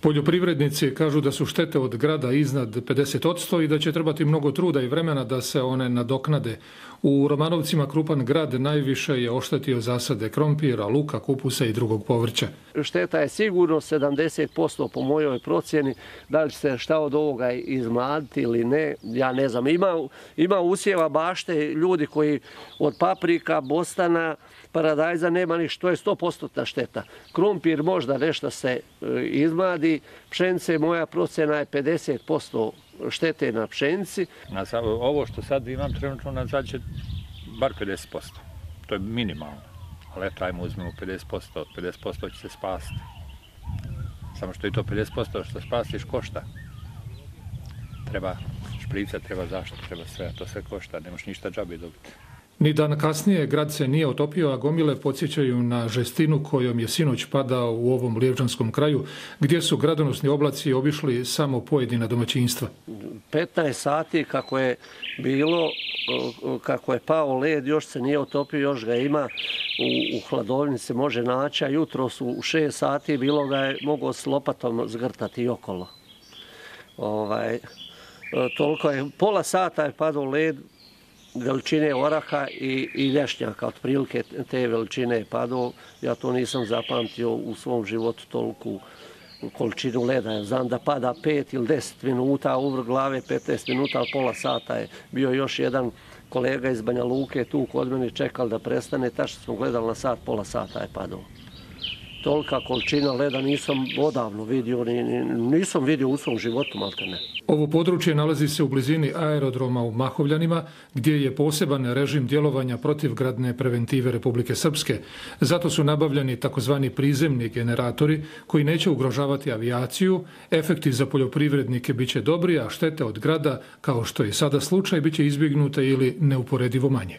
Poljoprivrednici kažu da su štete od grada iznad 50% i da će trebati mnogo truda i vremena da se one nadoknade. U Romanovcima Krupan grad najviše je oštetio zasade krompira, luka, kupusa i drugog povrća. Šteta je sigurno 70% po mojoj procjeni. Da li se šta od ovoga izmladiti ili ne, ja ne znam. Ima, ima usjeva bašte ljudi koji od paprika, bostana, paradajza nema ništa. To je 100% šteta. Krompir možda nešto se e, izmladi, izmladi, pšence moja procena je 50% štete na pšenci. Na, ovo što sad imam trenutno na će bar 50%. To je minimalno. Ali eto, ajmo uzmemo 50%, od 50% će se spasti. Samo što i to 50% što spasiš košta. Treba šprica, treba zaštita, treba sve, a to sve košta, nemaš ništa džabi dobiti. Ni dan kasnije grad se nije otopio, a gomile podsjećaju na žestinu kojom je sinoć padao u ovom lijevđanskom kraju, gdje su gradonosni oblaci obišli samo pojedina domaćinstva. 15 sati kako je bilo, kako je pao led, još se nije otopio, još ga ima, u, u hladovnici može naći, a jutro su u 6 sati bilo ga je mogo s lopatom zgrtati okolo. Ovaj, toliko je, pola sata je padao led, veličine oraha i, i lješnjaka, od prilike te veličine padao. Ja to nisam zapamtio u svom životu toliku količinu leda. Znam da pada 5 ili 10 minuta, uvr glave 15 minuta, ali pola sata je bio još jedan kolega iz Banja Luke tu kod mene čekal da prestane, ta što smo gledali na sat, pola sata je padao tolika količina leda nisam odavno vidio, ni, nisam vidio u svom životu, malte ne. Ovo područje nalazi se u blizini aerodroma u Mahovljanima, gdje je poseban režim djelovanja protivgradne preventive Republike Srpske. Zato su nabavljeni takozvani prizemni generatori koji neće ugrožavati avijaciju. Efekti za poljoprivrednike biće dobri, a štete od grada, kao što je sada slučaj, biće izbjegnute ili neuporedivo manje.